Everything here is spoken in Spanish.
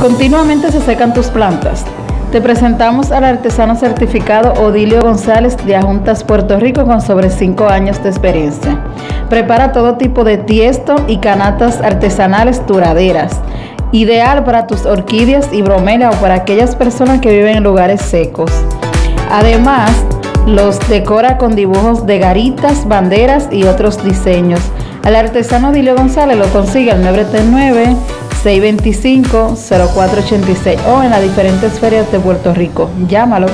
Continuamente se secan tus plantas. Te presentamos al artesano certificado Odilio González de Ajuntas Puerto Rico con sobre 5 años de experiencia. Prepara todo tipo de tiesto y canatas artesanales duraderas, ideal para tus orquídeas y bromelia o para aquellas personas que viven en lugares secos. Además, los decora con dibujos de garitas, banderas y otros diseños. Al artesano Odilio González lo consigue al 939 625-0486 o en las diferentes ferias de Puerto Rico. Llámalo.